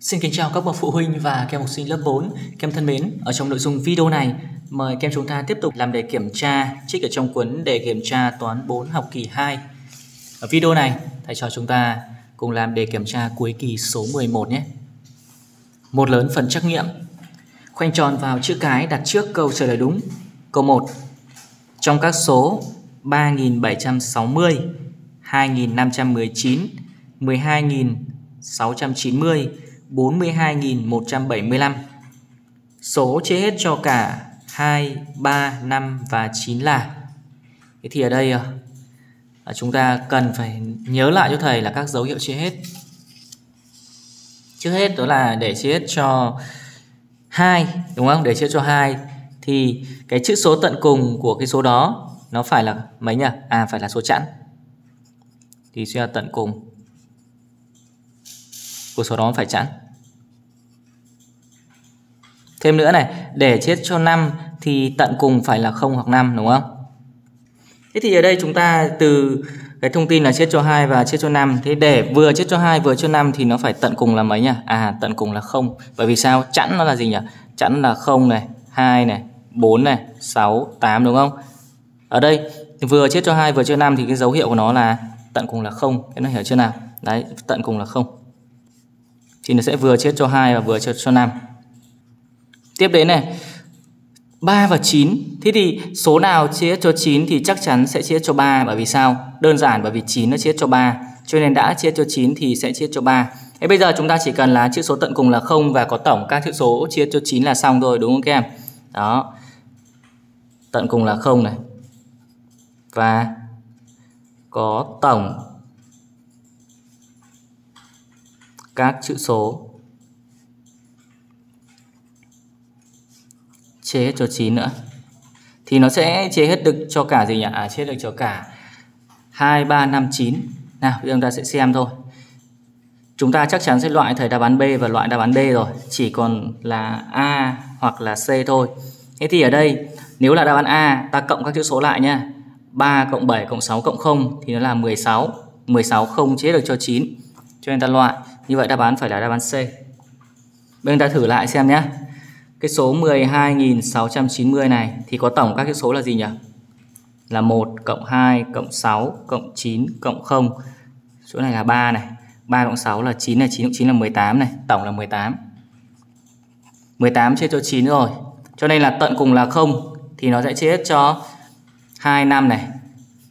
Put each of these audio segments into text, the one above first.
Xin kính chào các bậc phụ huynh và các em học sinh lớp 4. Các em thân mến, ở trong nội dung video này, mời các em chúng ta tiếp tục làm đề kiểm tra trích ở trong cuốn đề kiểm tra toán 4 học kỳ 2. Ở video này, thầy cho chúng ta cùng làm đề kiểm tra cuối kỳ số 11 nhé. Một lớn phần trắc nghiệm. Khoanh tròn vào chữ cái đặt trước câu trả lời đúng. Câu 1. Trong các số 3760, 2519, 12690 42.175 Số chia hết cho cả 2, 3, 5 và 9 là Thế thì ở đây à, chúng ta cần phải nhớ lại cho thầy là các dấu hiệu chia hết Trước hết đó là để chia hết cho 2 đúng không? Để chia cho 2 thì cái chữ số tận cùng của cái số đó nó phải là mấy nhỉ? À phải là số chẵn. Thì sẽ là tận cùng của số đó phải chẵn. Thêm nữa này, để chết cho 5 thì tận cùng phải là 0 hoặc 5 đúng không? Thế thì ở đây chúng ta từ cái thông tin là chết cho 2 và chết cho 5 Thế để vừa chết cho 2 vừa cho 5 thì nó phải tận cùng là mấy nhỉ? À tận cùng là 0 Bởi vì sao? Chẵn nó là gì nhỉ? Chẵn là 0 này, 2 này, 4 này, 6, 8 đúng không? Ở đây vừa chết cho 2 vừa cho 5 thì cái dấu hiệu của nó là tận cùng là 0 Cái nó hiểu chưa nào? Đấy, tận cùng là 0 thì nó sẽ vừa chết cho 2 và vừa chết cho 5. Tiếp đến này, 3 và 9. Thế thì số nào chia cho 9 thì chắc chắn sẽ chia cho 3 bởi vì sao? Đơn giản bởi vì 9 nó chia cho 3. Cho nên đã chia cho 9 thì sẽ chia cho 3. Thế bây giờ chúng ta chỉ cần là chữ số tận cùng là 0 và có tổng các chữ số chia cho 9 là xong rồi đúng không các em? Đó. Tận cùng là 0 này. Và có tổng các chữ số chế hết cho 9 nữa thì nó sẽ chế hết được cho cả gì nhỉ? À chế được cho cả 2 3 5 9. Nào, bây giờ chúng ta sẽ xem thôi. Chúng ta chắc chắn sẽ loại thời đáp án B và loại đáp án D rồi, chỉ còn là A hoặc là C thôi. Thế thì ở đây nếu là đáp án A ta cộng các chữ số lại nha. 3 cộng 7 cộng 6 cộng 0 thì nó là 16. 16 không chế được cho 9. Cho nên ta loại như vậy đáp án phải là đáp án C. bên ta thử lại xem nhé. Cái số 12.690 này thì có tổng các cái số là gì nhỉ? Là 1 cộng 2 cộng 6 cộng 9 cộng 0. chỗ này là 3 này. 3 cộng 6 là 9 này, 9 cộng 9 là 18 này, tổng là 18. 18 chia cho 9 rồi. Cho nên là tận cùng là 0 thì nó sẽ chia hết cho 2 năm này.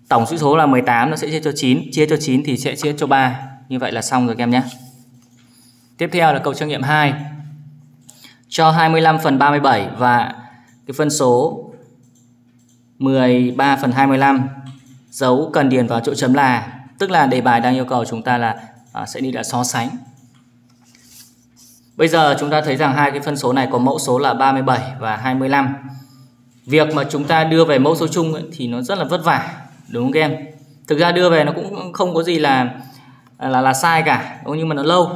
Tổng số số là 18 nó sẽ chia cho 9, chia cho 9 thì sẽ chia cho 3. Như vậy là xong rồi các em nhé. Tiếp theo là câu trắc nghiệm 2. Cho 25 phần 37 và cái phân số 13 phần 25 dấu cần điền vào chỗ chấm là tức là đề bài đang yêu cầu chúng ta là à, sẽ đi là so sánh. Bây giờ chúng ta thấy rằng hai cái phân số này có mẫu số là 37 và 25. Việc mà chúng ta đưa về mẫu số chung ấy, thì nó rất là vất vả, đúng không các em? Thực ra đưa về nó cũng không có gì là là là sai cả, đúng nhưng mà nó lâu.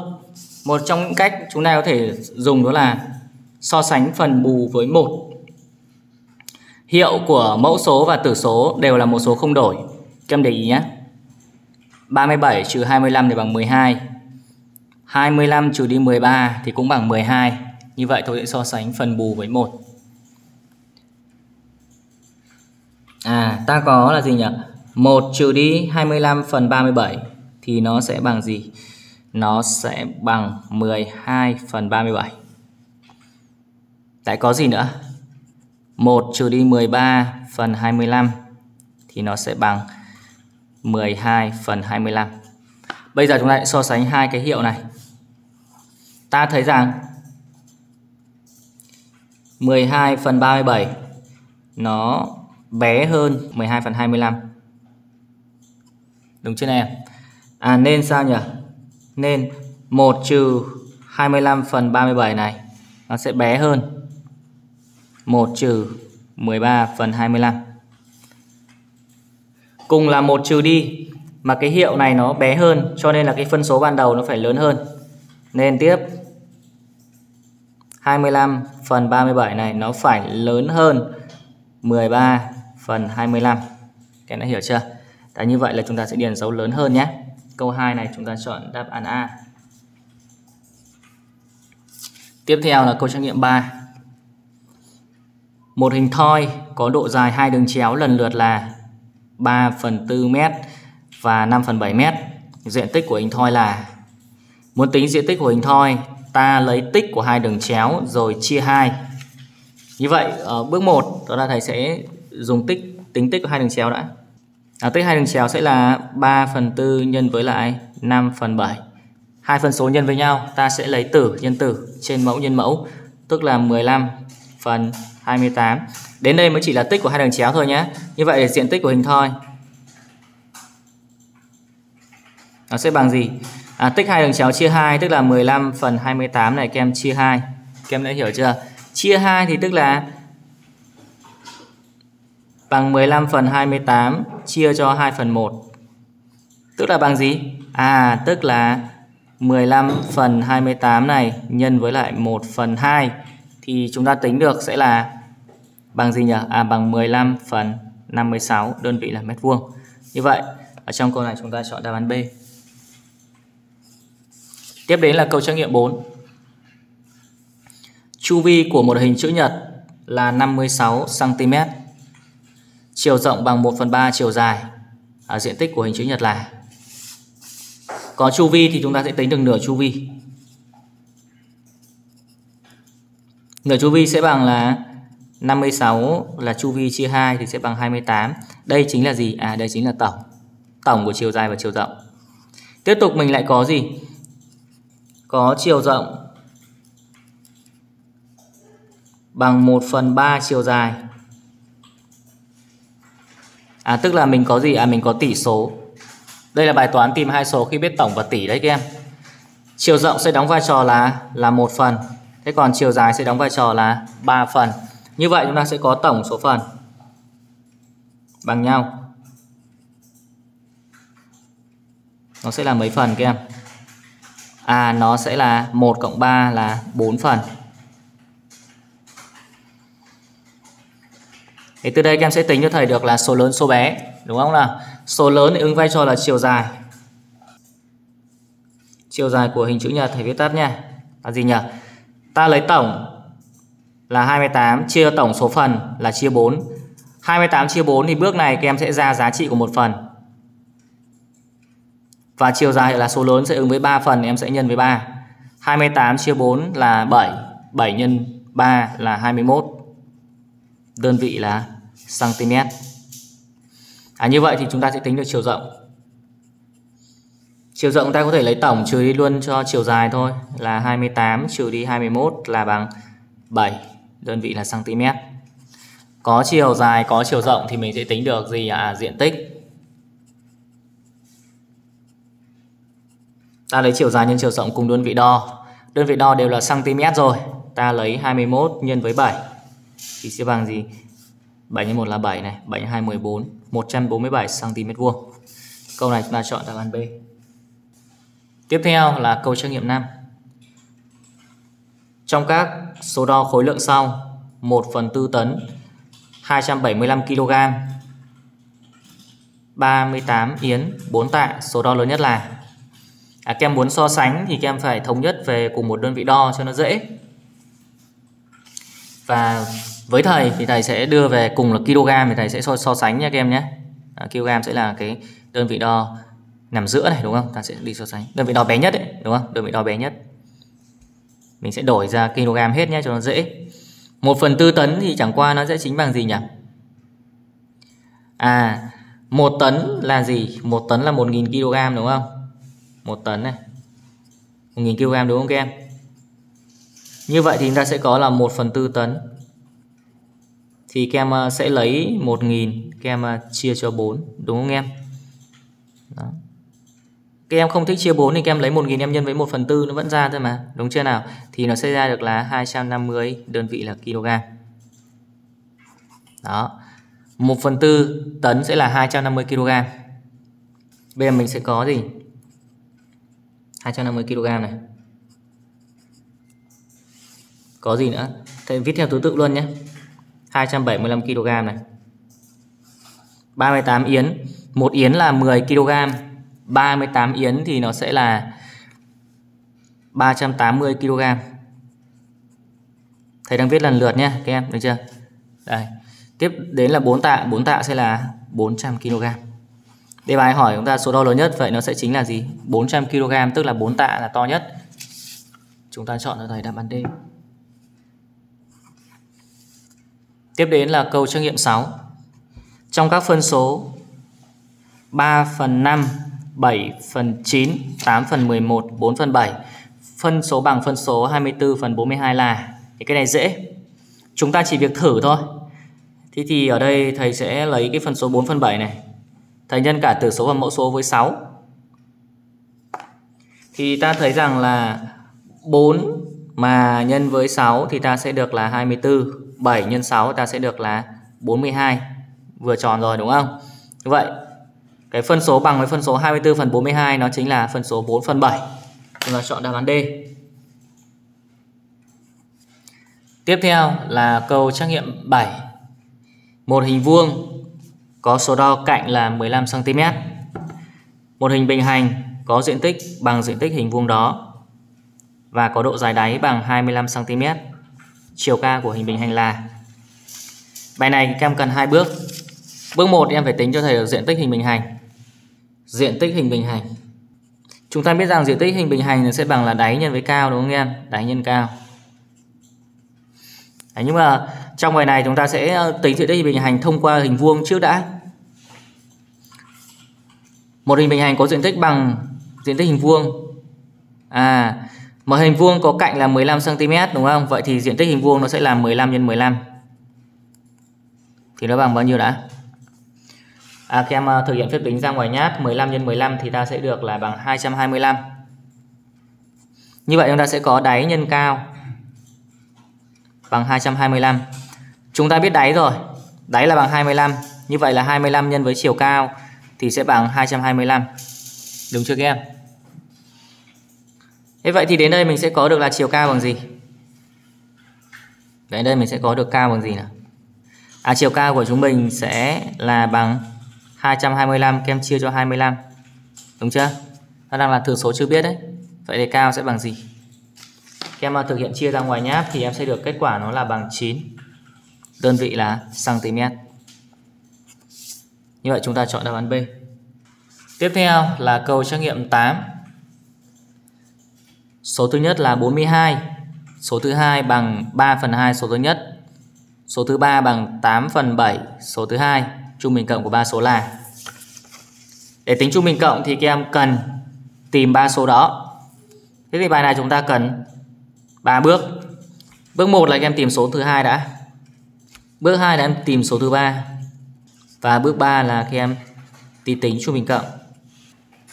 Một trong những cách chúng ta có thể dùng đó là so sánh phần bù với một. Hiệu của mẫu số và tử số đều là một số không đổi. Các em để ý nhé. 37 trừ 25 thì bằng 12 25 trừ đi 13 thì cũng bằng 12 như vậy tôi sẽ so sánh phần bù với một. À ta có là gì nhỉ? 1 trừ đi 25 phần 37 thì nó sẽ bằng gì nó sẽ bằng 12 phần 37. Lại có gì nữa? 1 trừ đi 13 phần 25 thì nó sẽ bằng 12 phần 25. Bây giờ chúng ta sẽ so sánh hai cái hiệu này. Ta thấy rằng 12 phần 37 nó bé hơn 12 phần 25. Đúng chưa em? À nên sao nhỉ? Nên 1 trừ 25 phần 37 này, nó sẽ bé hơn. 1 trừ 13 phần 25 Cùng là 1 trừ đi, Mà cái hiệu này nó bé hơn, Cho nên là cái phân số ban đầu nó phải lớn hơn. Nên tiếp 25 phần 37 này nó phải lớn hơn 13 phần 25 Các em đã hiểu chưa? Đã như vậy là chúng ta sẽ điền dấu lớn hơn nhé. Câu 2 này chúng ta chọn đáp án A. Tiếp theo là câu trắc nghiệm 3. Một hình thoi có độ dài hai đường chéo lần lượt là 3 phần 4 m và 5 phần 7 m. Diện tích của hình thoi là Muốn tính diện tích của hình thoi, ta lấy tích của hai đường chéo rồi chia hai. Như vậy, ở bước 1, đó là thầy sẽ dùng tích tính tích của hai đường chéo đã. À, tích hai đường chéo sẽ là 3 phần 4 nhân với lại 5 phần 7. Hai phân số nhân với nhau, ta sẽ lấy tử nhân tử trên mẫu nhân mẫu, tức là 15 phần 28. Đến đây mới chỉ là tích của hai đường chéo thôi nhé. Như vậy diện tích của hình thoi nó sẽ bằng gì? À, tích hai đường chéo chia 2 tức là 15 phần 28 này kem chia 2. kem đã hiểu chưa? Chia 2 thì tức là bằng 15 phần 28 chia cho 2 phần 1. Tức là bằng gì? À, tức là 15 phần 28 này nhân với lại 1 phần 2 thì chúng ta tính được sẽ là bằng gì nhỉ? À bằng 15 phần 56 đơn vị là mét vuông. Như vậy ở trong câu này chúng ta chọn đáp án B. Tiếp đến là câu trắc nghiệm 4. Chu vi của một hình chữ nhật là 56 cm. Chiều rộng bằng 1 phần 3 chiều dài. à, diện tích của hình chữ nhật là có chu vi thì chúng ta sẽ tính được nửa chu vi. Nửa chu vi sẽ bằng là 56 là chu vi chia 2 thì sẽ bằng 28. Đây chính là gì? À đây chính là tổng. Tổng của chiều dài và chiều rộng. Tiếp tục mình lại có gì? Có chiều rộng bằng 1 phần 3 chiều dài. À tức là mình có gì? À mình có tỷ số. Đây là bài toán tìm hai số khi biết tổng và tỷ đấy, các em. Chiều rộng sẽ đóng vai trò là là một phần. Thế còn chiều dài sẽ đóng vai trò là 3 phần. Như vậy chúng ta sẽ có tổng số phần bằng nhau. Nó sẽ là mấy phần, các em? À nó sẽ là 1 cộng 3 là 4 phần. Thì từ đây các em sẽ tính cho thầy được là số lớn số bé, đúng không nào? Số lớn thì ứng vai trò là chiều dài. Chiều dài của hình chữ nhật thầy viết tắt nha. Là gì nhỉ? Ta lấy tổng là 28 chia tổng số phần là chia 4. 28 chia 4 thì bước này các em sẽ ra giá trị của một phần. Và chiều dài là số lớn sẽ ứng với 3 phần em sẽ nhân với 3. 28 chia 4 là 7, 7 nhân 3 là 21. Đơn vị là cm. À như vậy thì chúng ta sẽ tính được chiều rộng. Chiều rộng ta có thể lấy tổng trừ đi luôn cho chiều dài thôi là 28 trừ đi 21 là bằng 7, đơn vị là cm. Có chiều dài, có chiều rộng thì mình sẽ tính được gì à diện tích. Ta lấy chiều dài nhân chiều rộng cùng đơn vị đo. Đơn vị đo đều là cm rồi. Ta lấy 21 nhân với 7 thì sẽ bằng gì? 7 x 1 là 7 này, 7 x 2 14, 147 cm vuông. Câu này chúng ta chọn đáp án B. Tiếp theo là câu trắc nghiệm 5. Trong các số đo khối lượng sau, 1 phần 4 tấn, 275 kg, 38 yến, 4 tạ, số đo lớn nhất là À, các em muốn so sánh thì các em phải thống nhất về cùng một đơn vị đo cho nó dễ. Và với thầy thì thầy sẽ đưa về cùng là kg thì thầy sẽ so, so sánh nha các em nhé. À, kg sẽ là cái đơn vị đo nằm giữa này đúng không? Ta sẽ đi so sánh. Đơn vị đo bé nhất đấy, đúng không? Đơn vị đo bé nhất. Mình sẽ đổi ra kg hết nhé cho nó dễ. 1 phần tư tấn thì chẳng qua nó sẽ chính bằng gì nhỉ? À, 1 tấn là gì? 1 tấn là 1.000 kg đúng không? 1 tấn này 1.000 kg đúng không các em như vậy thì chúng ta sẽ có là 1 phần tư tấn thì các em ờ, sẽ lấy 1.000 các em chia cho 4 đúng không em? Đó. các em không thích chia 4 thì các em lấy 1.000 em nhân với 1 phần 4 nó vẫn ra thôi mà, đúng chưa nào? Thì nó sẽ ra được là 250 đơn vị là kg. Đó. 1 phần 4 tấn sẽ là 250 kg. Bây giờ mình sẽ có gì? 250 kg này. Có gì nữa? Thầy viết theo thứ tự luôn nhé. 275 kg này. 38 yến. Một yến là 10 kg. 38 yến thì nó sẽ là 380 kg. Thầy đang viết lần lượt nhé, các em, được chưa? Đây. Tiếp đến là 4 tạ. 4 tạ sẽ là 400 kg. Đề bài hỏi chúng ta số đo lớn nhất, vậy nó sẽ chính là gì? 400 kg, tức là 4 tạ là to nhất. Chúng ta chọn cho thầy đáp án D. tiếp đến là câu trắc nghiệm 6 trong các phân số 3 phần 5 7 phần 9 8 phần 11 4 phần 7 phân số bằng phân số 24 phần 42 là, thì cái này dễ. Chúng ta chỉ việc thử thôi. Thế thì ở đây thầy sẽ lấy cái phân số 4 phần 7 này, Thầy nhân cả tử số và mẫu số với 6 Thì ta thấy rằng là 4 mà nhân với 6 thì ta sẽ được là 24 7 x 6 ta sẽ được là 42 Vừa tròn rồi, đúng không? Vậy, cái phân số bằng với phân số 24 phần 42 nó chính là phân số 4 phần 7 Chúng ta chọn đáp án D Tiếp theo là câu trắc nghiệm 7 Một hình vuông có số đo cạnh là 15 cm. Một hình bình hành có diện tích bằng diện tích hình vuông đó và có độ dài đáy bằng 25 cm. Chiều cao của hình bình hành là Bài này các em cần hai bước. Bước 1 em phải tính cho thầy được diện tích hình bình hành. Diện tích hình bình hành. Chúng ta biết rằng diện tích hình bình hành sẽ bằng là đáy nhân với cao đúng không em? Đáy nhân cao. Đấy, nhưng mà trong bài này chúng ta sẽ ờ, tính diện tích hình bình hành thông qua hình vuông trước đã. Một hình bình hành có diện tích bằng diện tích hình vuông. À, mà hình vuông có cạnh là 15 cm đúng không? Vậy thì diện tích hình vuông nó sẽ là 15 x 15. Thì nó bằng bao nhiêu đã? À, các em à, thực hiện phép tính ra ngoài nhát 15 x 15 thì ta sẽ được là bằng 225. Như vậy chúng ta sẽ có đáy nhân cao bằng 225. Chúng ta biết đáy rồi. Đáy là bằng 25. Như vậy là 25 nhân với chiều cao thì sẽ bằng 225. Đúng chưa các em? Thế vậy thì đến đây mình sẽ có được là chiều cao bằng gì? Đến đây mình sẽ có được cao bằng gì nào? À chiều cao của chúng mình sẽ là bằng 225 kem chia cho 25. Đúng chưa? Nó đang là thừa số chưa biết đấy. Vậy thì cao sẽ bằng gì? Kem em thực hiện chia ra ngoài nháp thì em sẽ được kết quả nó là bằng 9. Đơn vị là cm. Như vậy chúng ta chọn đáp án B. Tiếp theo là câu trắc nghiệm 8. Số thứ nhất là 42. Số thứ hai bằng 3 phần 2 số thứ nhất. Số thứ ba bằng 8 phần 7 số thứ hai. Trung bình cộng của ba số là. Để tính trung bình cộng thì các em cần tìm ba số đó. Thế thì bài này chúng ta cần 3 bước. Bước 1 là các em tìm số thứ hai đã. Bước 2 là em tìm số thứ ba. Và bước 3 là các em đi tính trung bình cộng.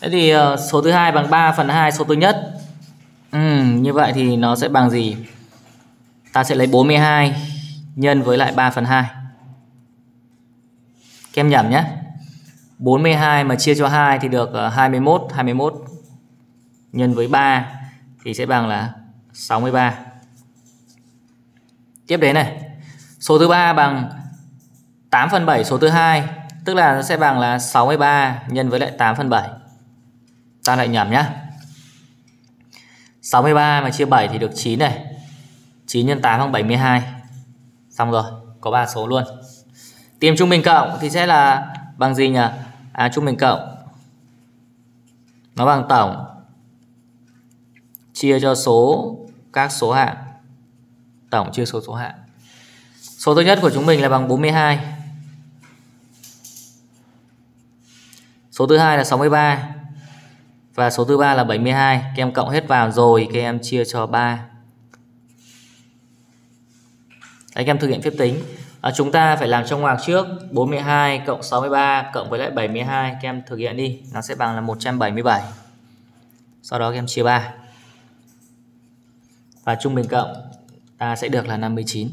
Thế thì ờ, số thứ hai bằng 3 phần 2 số thứ nhất. Ừ, như vậy thì nó sẽ bằng gì? Ta sẽ lấy 42 nhân với lại 3 phần 2. Kem em nhẩm nhé. 42 mà chia cho 2 thì được ờ, 21, 21 nhân với 3 thì sẽ bằng là 63. Tiếp đến này. Số thứ ba bằng 8 phần 7 số thứ hai Tức là nó sẽ bằng là 63 nhân với lại 8 phần 7 Ta lại nhẩm nhé. 63 mà chia 7 thì được 9 này. 9 x 8 bằng 72 Xong rồi, Có 3 số luôn. Tìm trung bình cộng thì sẽ là bằng gì nhỉ? À trung bình cộng. Nó bằng tổng. Chia cho số các số hạng. Tổng chia số số hạng. Số thứ nhất của chúng mình là bằng 42 Số thứ hai là 63 và số thứ ba là 72 Các em cộng hết vào rồi Các em chia cho 3 Đấy, các em thực hiện phép tính. À, Chúng ta phải làm trong ngoặc trước. 42 cộng 63 cộng với lại 72 Các em thực hiện đi. Nó sẽ bằng là 177 Sau đó các em chia 3 Và trung bình cộng Ta sẽ được là 59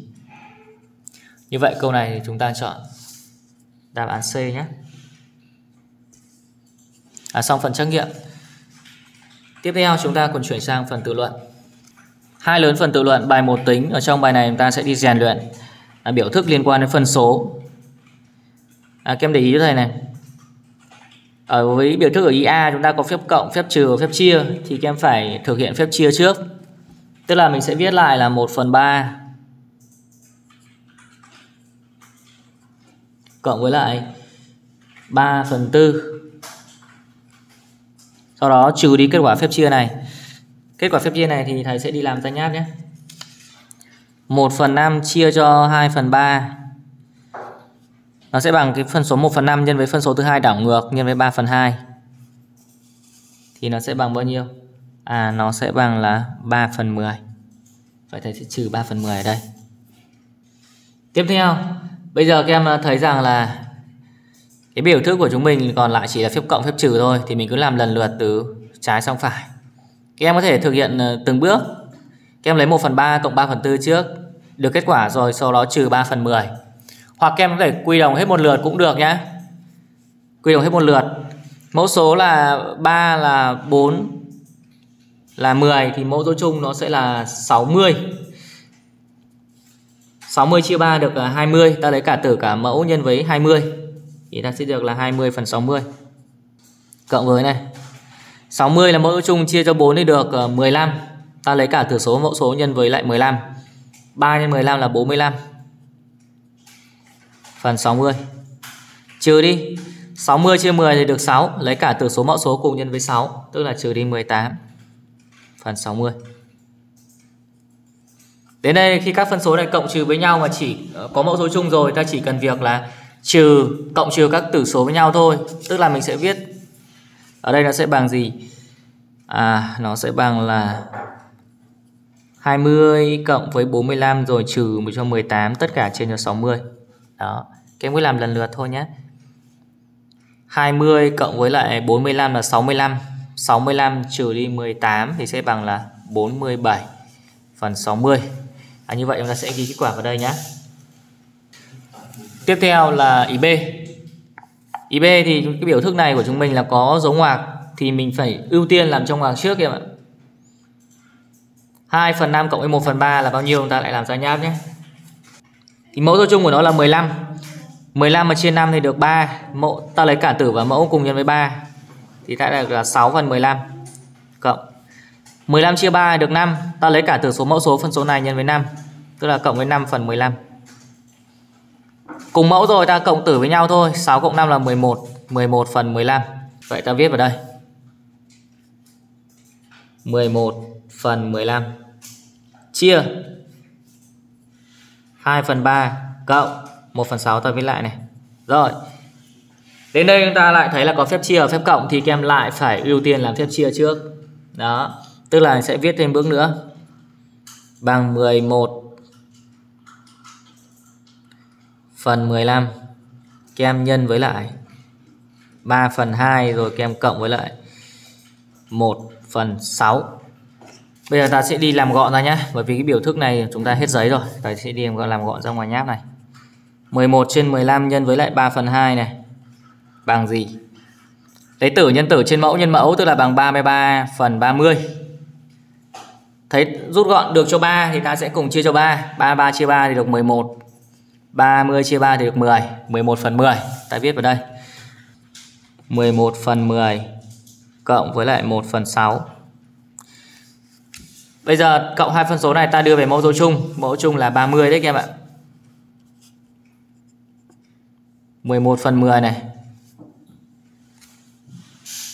Như vậy câu này chúng ta chọn Đáp án C nhé. À, Xong phần trắc nghiệm. Tiếp theo chúng ta còn chuyển sang phần tự luận. Hai lớn phần tự luận bài một tính ở trong bài này chúng ta sẽ đi rèn luyện à, biểu thức liên quan đến phân số. À, các em để ý cho thầy này. Ở với biểu thức ở IA chúng ta có phép cộng, phép trừ phép chia thì các em phải thực hiện phép chia trước. Tức là mình sẽ viết lại là 1 phần 3 cộng với lại 3 phần 4 sau đó trừ đi kết quả phép chia này. Kết quả phép chia này thì thầy sẽ đi làm ra nháp nhé. 1 phần 5 chia cho 2 phần 3 nó sẽ bằng cái phân số 1 phần 5 nhân với phân số thứ hai đảo ngược nhân với 3 phần 2 thì nó sẽ bằng bao nhiêu? À nó sẽ bằng là 3 phần 10 vậy thầy sẽ trừ 3 phần 10 ở đây. Tiếp theo, bây giờ các em ờ, thấy rằng là cái biểu thức của chúng mình còn lại chỉ là phép cộng, phép trừ thôi, thì mình cứ làm lần lượt từ trái sang phải. Các em có thể thực hiện ờ, từng bước. Các em lấy 1 phần 3 cộng 3 phần 4 trước, được kết quả rồi sau đó trừ 3 phần 10 hoặc các em có thể quy đồng hết một lượt cũng được nhé quy đồng hết một lượt. Mẫu số là 3 là 4 là 10 thì mẫu số chung nó sẽ là 60 60 chia 3 được ờ, 20 ta lấy cả tử cả mẫu nhân với 20 thì ta sẽ được là 20 phần 60 cộng với này 60 là mẫu chung chia cho 4 thì được ờ, 15 ta lấy cả thừa số mẫu số nhân với lại 15 3 nhân 15 là 45 phần 60 trừ đi 60 chia 10 thì được 6 lấy cả tử số mẫu số cùng nhân với 6 tức là trừ đi 18 phần 60 Đến đây khi các phân số này cộng trừ với nhau mà chỉ ờ, có mẫu số chung rồi, ta chỉ cần việc là trừ cộng trừ các tử số với nhau thôi. Tức là mình sẽ viết ở đây nó sẽ bằng gì? À nó sẽ bằng là 20 cộng với 45 rồi trừ cho 18 tất cả trên cho 60 đó các em cứ làm lần lượt thôi nhé. 20 cộng với lại 45 là 65 65 trừ đi 18 thì sẽ bằng là 47 phần 60 à, như vậy chúng ta sẽ ghi kết quả vào đây nhé tiếp theo là ý B ý B thì cái biểu thức này của chúng mình là có dấu ngoặc thì mình phải ưu tiên làm trong ngoặc trước em ạ. 2 phần 5 cộng với 1 phần 3 là bao nhiêu? Chúng ta lại làm ra nháp nhé. Thì mẫu số chung của nó là 15 15 mà chia 5 thì được 3 mẫu, ta lấy cả tử và mẫu cùng nhân với 3 thì ta được là 6 phần 15 cộng. 15 chia 3 được 5 ta lấy cả tử số mẫu số, phân số này nhân với 5 tức là cộng với 5 phần 15 cùng mẫu rồi, ta cộng tử với nhau thôi. 6 cộng 5 là 11 11 phần 15 vậy ta viết vào đây. 11 phần 15 chia. 2 phần 3 cộng 1 phần 6 ta viết lại này. Rồi. Đến đây chúng ta lại thấy là có phép chia và phép cộng. Thì kem lại phải ưu tiên làm phép chia trước. Đó. Tức là sẽ viết thêm bước nữa. Bằng 11 phần 15 kem nhân với lại 3 phần 2 rồi kem cộng với lại 1 phần 6 Bây giờ ta sẽ đi làm gọn ra nhé, Bởi vì cái biểu thức này chúng ta hết giấy rồi. Ta sẽ đi làm gọn ra ngoài nháp này. 11 trên 15 nhân với lại 3 phần 2 này. Bằng gì? Lấy tử nhân tử trên mẫu nhân mẫu, Tức là bằng 33 phần 30 Thấy rút gọn được cho 3 Thì ta sẽ cùng chia cho 3 33 chia 3 thì được 11 30 chia 3 thì được 10 11 phần 10 Ta viết vào đây. 11 phần 10 Cộng với lại 1 phần 6 Bây giờ cộng hai phân số này ta đưa về mẫu số chung. Mẫu chung là 30 đấy các em ạ. 11 phần 10 này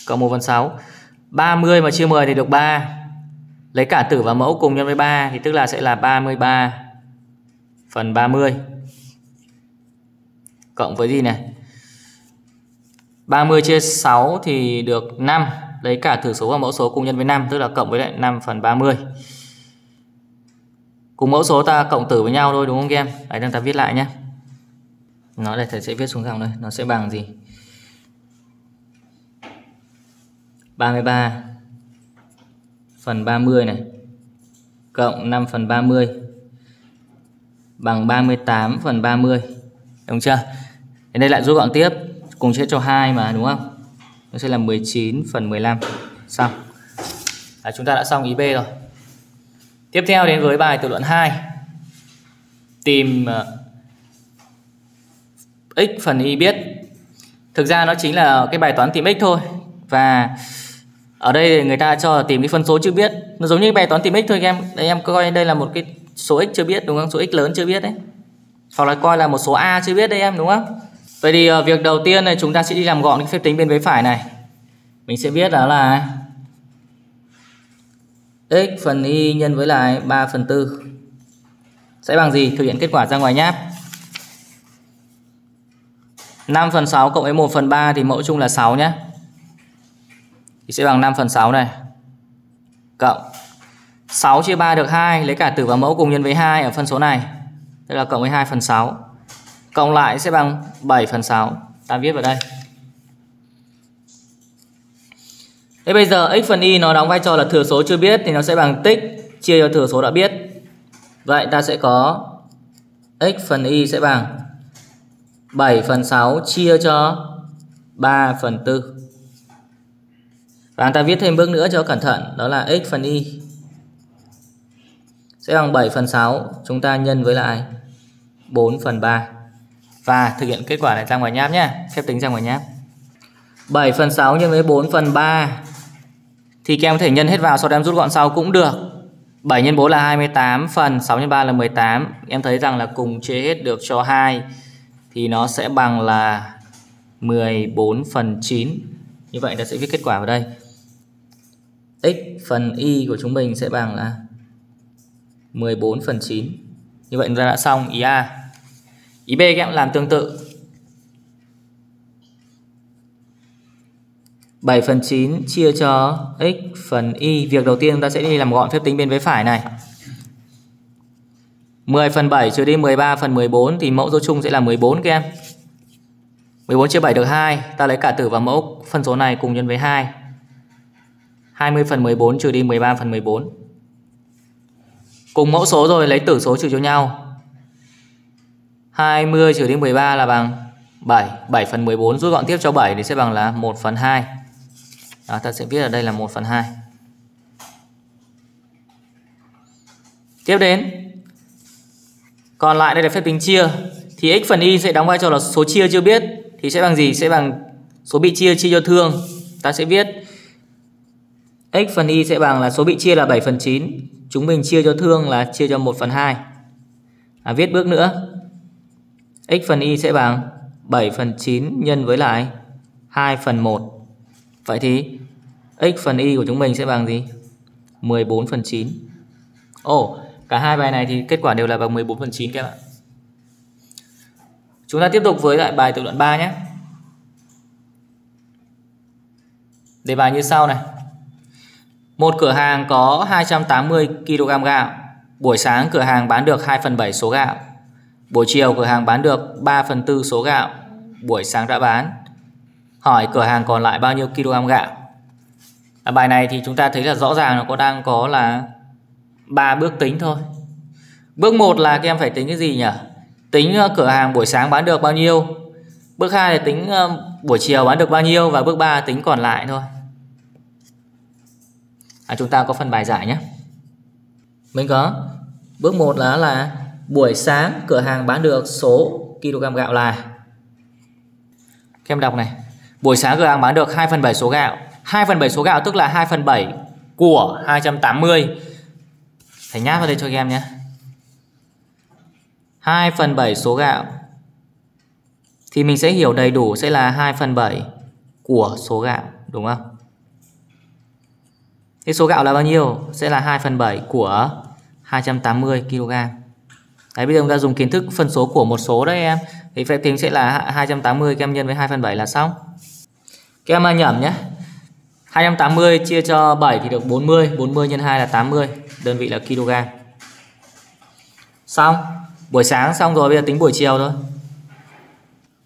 Cộng 1 phần 6 30 mà chia 10 thì được 3 Lấy cả tử và mẫu cùng nhân với 3 Thì tức là sẽ là 33 Phần 30 Cộng với gì này? 30 chia 6 thì được 5 Lấy cả thử số và mẫu số cùng nhân với 5 Tức là cộng với lại 5 phần 30 Cùng mẫu số ta cộng tử với nhau thôi, đúng không các em? Đấy đang ta viết lại nhé. Nó đây, thầy sẽ viết xuống dòng đây. Nó sẽ bằng gì? 33 phần 30 này, Cộng 5 phần 30 Bằng 38 phần 30 Đúng chưa? Đến đây lại rút gọn tiếp. Cùng chia cho 2 mà đúng không? Nó sẽ là 19 phần 15 xong. Đấy, chúng ta đã xong ý B rồi. Tiếp theo đến với bài tự luận 2 tìm uh, x phần y biết. Thực ra nó chính là cái bài toán tìm x thôi. Và ở đây người ta cho tìm cái phân số chưa biết. Nó giống như bài toán tìm x thôi em. Đây em coi đây là một cái số x chưa biết đúng không? Số x lớn chưa biết đấy. Hoặc là coi là một số a chưa biết đây em đúng không? Vậy thì uh, việc đầu tiên này chúng ta sẽ đi làm gọn cái phép tính bên vế phải này. Mình sẽ viết đó là x phần y nhân với lại 3 phần 4 sẽ bằng gì? Thực hiện kết quả ra ngoài nháp. 5 phần 6 cộng với 1 phần 3 thì mẫu chung là 6 nhé. Thì sẽ bằng 5 phần 6 này. Cộng 6 chia 3 được 2, lấy cả tử và mẫu cùng nhân với 2 ở phân số này. Tức là cộng với 2 phần 6. Cộng lại sẽ bằng 7 phần 6. Ta viết vào đây. Thế bây giờ x phần y nó đóng vai trò là thừa số chưa biết thì nó sẽ bằng tích chia cho thừa số đã biết. Vậy ta sẽ có x phần y sẽ bằng 7 phần 6 chia cho 3 phần 4. Và ta viết thêm bước nữa cho cẩn thận, đó là x phần y sẽ bằng 7 phần 6 chúng ta nhân với lại 4 phần 3 và thực hiện kết quả này ra ngoài nháp nhé phép tính ra ngoài nháp. 7 phần 6 nhân với 4 phần 3 thì các em có thể nhân hết vào, sau đó em rút gọn sau cũng được. 7 nhân 4 là 28 phần 6 nhân 3 là 18 em thấy rằng là cùng chia hết được cho 2 thì nó sẽ bằng là 14 phần 9 như vậy ta sẽ viết kết quả vào đây. X phần y của chúng mình sẽ bằng là 14 phần 9 như vậy chúng ta đã xong. Ý A ý B các em làm tương tự. 7 phần 9 chia cho x phần y. Việc đầu tiên chúng ta sẽ đi làm gọn phép tính bên vế phải này. 10 phần 7 trừ đi 13 phần 14 Thì mẫu số chung sẽ là 14 các em. 14 chia 7 được 2 Ta lấy cả tử và mẫu phân số này cùng nhân với 2 20 phần 14 trừ đi 13 phần 14 Cùng mẫu số rồi lấy tử số trừ cho nhau. 20 trừ đi 13 là bằng 7 7 phần 14 rút gọn tiếp cho 7 thì sẽ bằng là 1 phần 2 đó, ta sẽ viết ở đây là 1 phần 2 Tiếp đến Còn lại đây là phép tính chia. Thì x phần y sẽ đóng vai trò là số chia chưa biết. Thì sẽ bằng gì? Sẽ bằng số bị chia chia cho thương. Ta sẽ viết x phần y sẽ bằng là số bị chia là 7 phần 9 Chúng mình chia cho thương là chia cho 1 phần 2 à, Viết bước nữa x phần y sẽ bằng 7 phần 9 nhân với lại 2 phần 1 Vậy thì x phần y của chúng mình sẽ bằng gì? 14 phần 9 Ồ, oh, cả hai bài này thì kết quả đều là bằng 14 phần 9 các bạn Chúng ta tiếp tục với lại bài tự luận 3 nhé. Đề bài như sau này. Một cửa hàng có 280 kg gạo. Buổi sáng cửa hàng bán được 2 phần 7 số gạo. Buổi chiều cửa hàng bán được 3 phần 4 số gạo Buổi sáng đã bán. Hỏi cửa hàng còn lại bao nhiêu kg gạo? À, Bài này thì chúng ta thấy là rõ ràng nó có đang có là ba bước tính thôi. Bước 1 là các em phải tính cái gì nhỉ? Tính ờ, cửa hàng buổi sáng bán được bao nhiêu? Bước 2 là tính ờ, buổi chiều bán được bao nhiêu? Và bước 3 là tính còn lại thôi. À, Chúng ta có phần bài giải nhé. Mình có. Bước 1 là là buổi sáng, cửa hàng bán được số kg gạo là Các em đọc này. Buổi sáng cửa hàng bán được 2 phần 7 số gạo. 2 phần 7 số gạo tức là 2 phần 7 của 280 Thầy nháp vào đây cho các em nhé. 2 phần 7 số gạo. Thì mình sẽ hiểu đầy đủ sẽ là 2 phần 7 của số gạo, Đúng không? Thế số gạo là bao nhiêu? Sẽ là 2 phần 7 của 280 kg. Đấy, bây giờ chúng ta dùng kiến thức phân số của một số đấy em. Thì phép tính sẽ là 280 kem nhân với 2 phần 7 là xong. Các em nhẩm nhé. 280 chia cho 7 thì được 40 40 nhân 2 là 80 Đơn vị là kg Xong, Buổi sáng xong rồi, bây giờ tính buổi chiều thôi.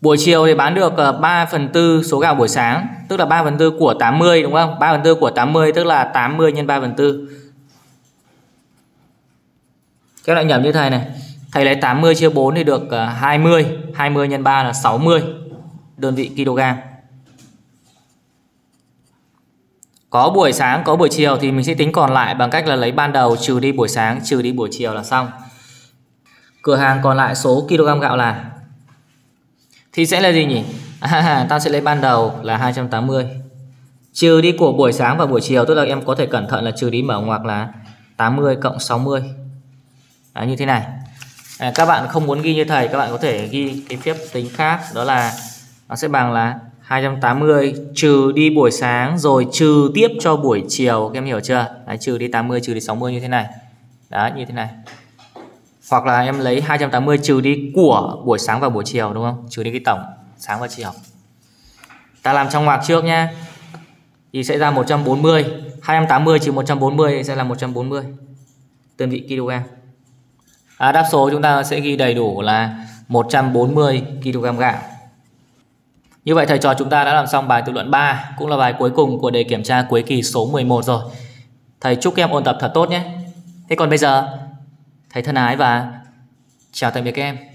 Buổi chiều thì bán được ờ, 3 phần 4 số gạo buổi sáng, Tức là 3 phần 4 của 80 đúng không? 3 phần 4 của 80 tức là 80 nhân 3 phần 4 Các bạn nhẩm như thầy này. Thầy lấy 80 chia 4 thì được 20 20 x 3 là 60 Đơn vị kg. Có buổi sáng có buổi chiều Thì mình sẽ tính còn lại bằng cách là lấy ban đầu Trừ đi buổi sáng trừ đi buổi chiều là xong. Cửa hàng còn lại số kg gạo là? Thì sẽ là gì nhỉ? À, Ta sẽ lấy ban đầu là 280 Trừ đi của buổi sáng và buổi chiều Tức là em có thể cẩn thận là trừ đi mở ngoặc là 80 cộng 60 Đấy, như thế này à, các bạn không muốn ghi như thầy các bạn có thể ghi cái phép tính khác đó là nó sẽ bằng là 280 trừ đi buổi sáng rồi trừ tiếp cho buổi chiều. Các em hiểu chưa? Đấy, trừ đi 80 trừ đi 60 như thế này. Đó như thế này. Hoặc là em lấy 280 trừ đi của buổi sáng và buổi chiều đúng không? Trừ đi cái tổng sáng và chiều. Ta làm trong ngoặc trước nhá. Thì sẽ ra 140 280 trừ 140 sẽ là 140 đơn vị kg à, đáp số chúng ta sẽ ghi đầy đủ là 140 kg gạo. Như vậy thầy trò chúng ta đã làm xong bài tự luận 3 cũng là bài cuối cùng của đề kiểm tra cuối kỳ số 11 rồi. Thầy chúc các em ôn tập thật tốt nhé. Thế còn bây giờ thầy thân ái và chào tạm biệt các em.